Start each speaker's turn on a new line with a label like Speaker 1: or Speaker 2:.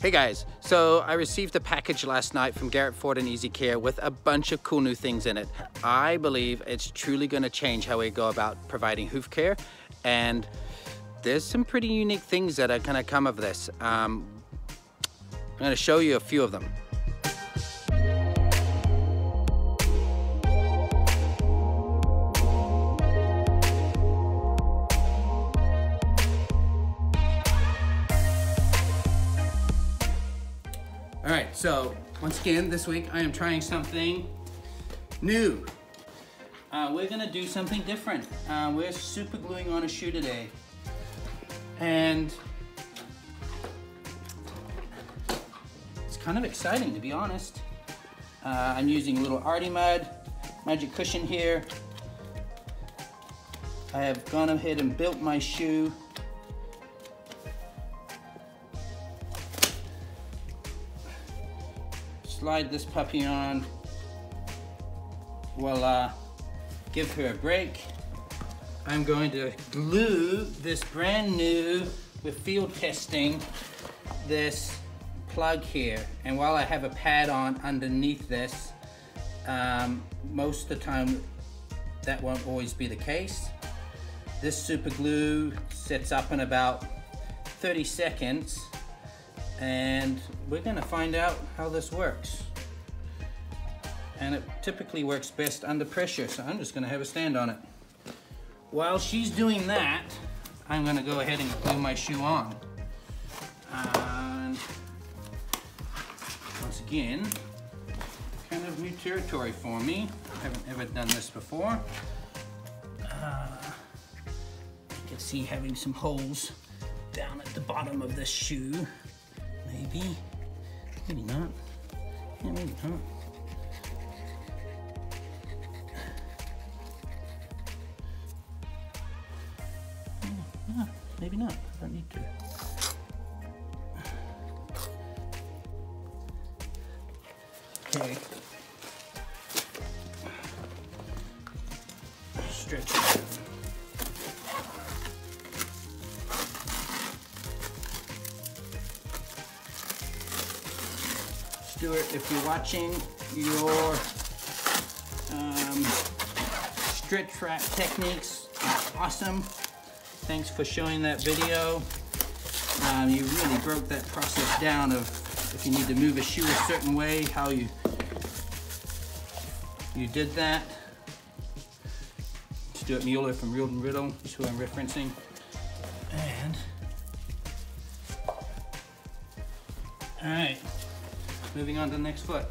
Speaker 1: Hey guys, so I received a package last night from Garrett Ford and EasyCare with a bunch of cool new things in it. I believe it's truly gonna change how we go about providing hoof care and there's some pretty unique things that are gonna come of this. Um, I'm gonna show you a few of them. All right, so once again, this week I am trying something new. Uh, we're gonna do something different. Uh, we're super gluing on a shoe today. And it's kind of exciting to be honest. Uh, I'm using a little Artie Mud Magic Cushion here. I have gone ahead and built my shoe slide this puppy on. Voila, give her a break. I'm going to glue this brand new, with field testing, this plug here. And while I have a pad on underneath this, um, most of the time that won't always be the case. This super glue sets up in about 30 seconds and we're gonna find out how this works. And it typically works best under pressure, so I'm just gonna have a stand on it. While she's doing that, I'm gonna go ahead and glue my shoe on. And once again, kind of new territory for me. I haven't ever done this before. Uh, you can see having some holes down at the bottom of this shoe. Maybe. Maybe not. Yeah, maybe not. Maybe not. I don't need to. Okay. Stretch Stuart, if you're watching your um, stretch wrap techniques awesome. Thanks for showing that video. Um, you really broke that process down of if you need to move a shoe a certain way, how you you did that. Stuart Mueller from Reeled and Riddle is who I'm referencing. And, all right. Moving on to the next foot.